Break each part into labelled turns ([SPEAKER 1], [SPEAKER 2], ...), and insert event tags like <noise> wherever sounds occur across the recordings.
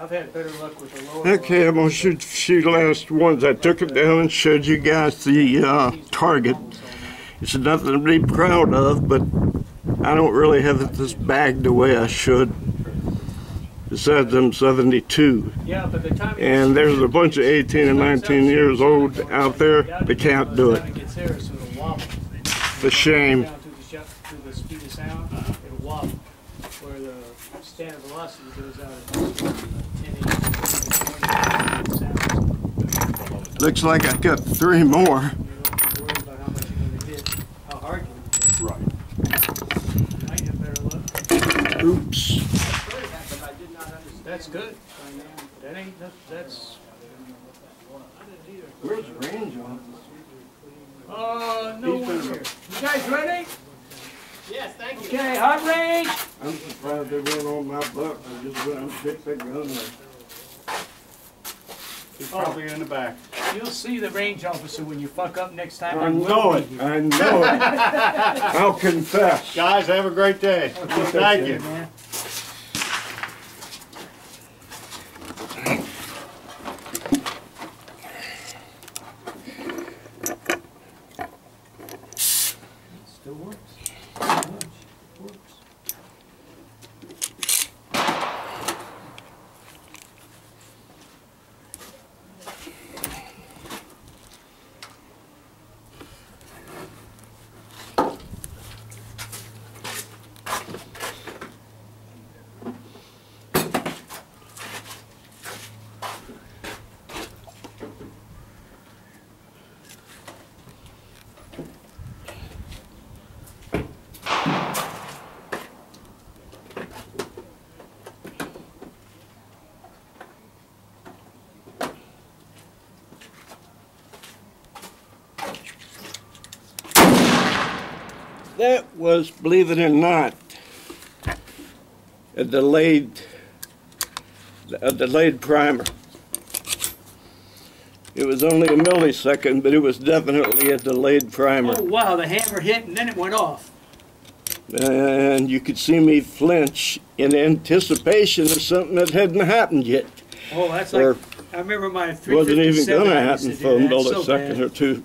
[SPEAKER 1] I've had better luck with the lower.
[SPEAKER 2] Okay, I'm gonna shoot a few last ones. I took it down and showed you guys the uh, target. It's nothing to be proud of, but I don't really have it this bagged the way I should. Besides, I'm 72,
[SPEAKER 1] Yeah, but the time.
[SPEAKER 2] and there's a bunch of 18 and 19 years old out there that can't do it.
[SPEAKER 1] By the time gets there, so it'll wobble.
[SPEAKER 2] It's a shame.
[SPEAKER 1] Down to the, shu- to the speed of sound, it'll wobble. Where the standard velocity goes out at 10, 80, 20, sounds.
[SPEAKER 2] Looks like I've got three more.
[SPEAKER 1] You don't have to worry about how much you're gonna hit, how hard you're gonna hit.
[SPEAKER 3] Right.
[SPEAKER 1] I have better luck.
[SPEAKER 2] Oops.
[SPEAKER 1] That's good. That ain't, that- that's,
[SPEAKER 2] Where's range on?
[SPEAKER 1] uh, no one here. You guys ready?
[SPEAKER 3] Yes, thank you.
[SPEAKER 1] Okay, hot range.
[SPEAKER 2] I'm surprised they weren't on my buck. I just went and picked the gun up.
[SPEAKER 3] He's probably in the back.
[SPEAKER 1] You'll see the range officer when you fuck up next time.
[SPEAKER 2] I know it.
[SPEAKER 1] here.
[SPEAKER 2] I know it. <laughs> I'll confess.
[SPEAKER 3] Guys, have a great day. Thank you.
[SPEAKER 1] Man.
[SPEAKER 2] That was, believe it or not, a delayed, a delayed primer. It was only a millisecond, but it was definitely a delayed primer.
[SPEAKER 1] Oh, wow, the hammer hit and then it went off.
[SPEAKER 2] And you could see me flinch in anticipation of something that hadn't happened yet.
[SPEAKER 1] Oh, that's
[SPEAKER 2] Or
[SPEAKER 1] like, I remember my three
[SPEAKER 2] wasn't even happen
[SPEAKER 1] to do
[SPEAKER 2] for
[SPEAKER 1] So
[SPEAKER 2] second
[SPEAKER 1] bad.
[SPEAKER 2] or two.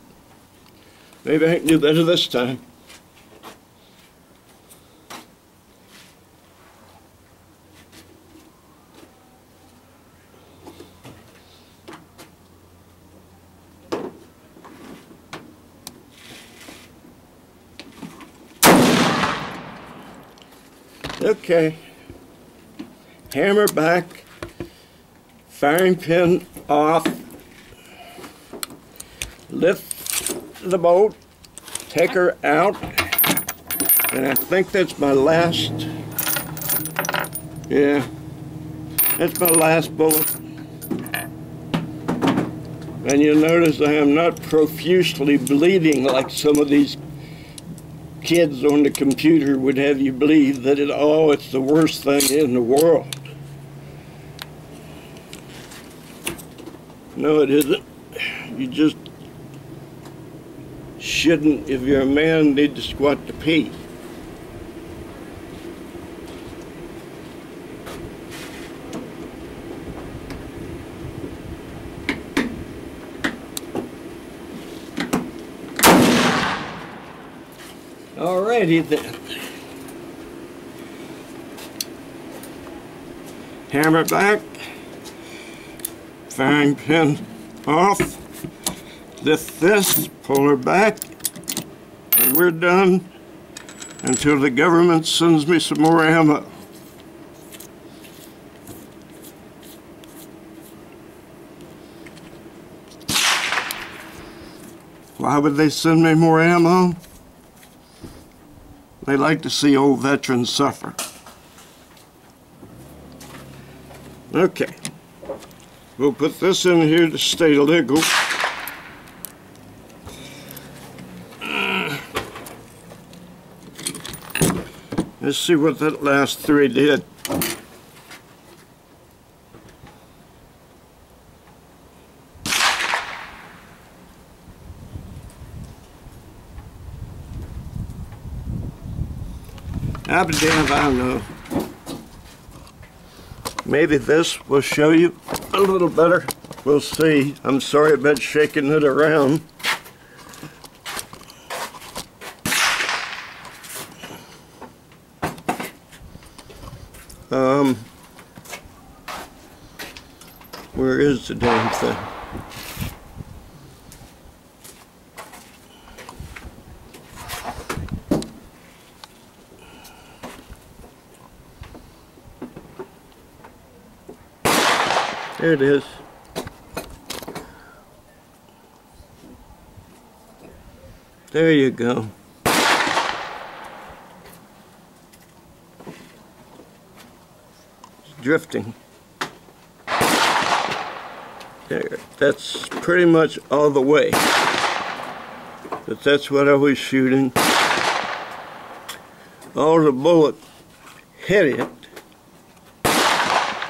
[SPEAKER 2] Maybe I can do better this time. Okay. Hammer back, firing pin off, lift the boat, take her out, and I think that's my last, yeah, that's my last bullet. And you'll notice I am not profusely bleeding like some of these kids on the computer would have you believe that it, oh, it's the worst thing in the world. No, it isn't. You just shouldn't, if you're a man, need to squat to pee. Alrighty then. Hammer back. Firing pin off. Lift this, pull her back, and we're done until the government sends me some more ammo. Why would they send me more ammo? They like to see old veterans suffer. Okay. We'll put this in here to stay legal. Let's see what that last three did. Be damned if I know. Maybe this will show you a little better. We'll see. I'm sorry about shaking it around. Um, where is the damn thing? There it is. There you go. It's drifting. There, that's pretty much all the way. But that's what I was shooting. All the bullet hit it,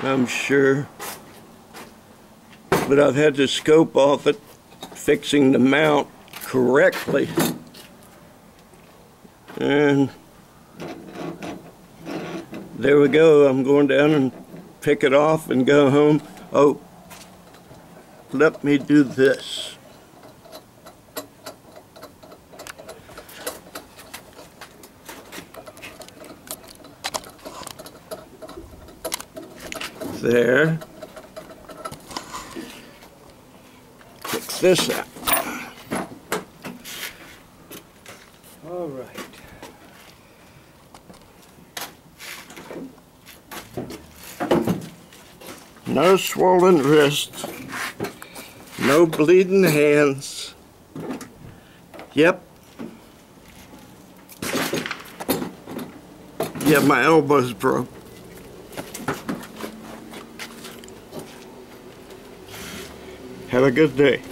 [SPEAKER 2] I'm sure. But I've had to scope off it, fixing the mount correctly. And there we go. I'm going down and pick it off and go home. Oh, let me do this. There. This out.
[SPEAKER 1] All right.
[SPEAKER 2] No swollen wrists. No bleeding hands. Yep. Yeah, my elbow's broke. Have a good day.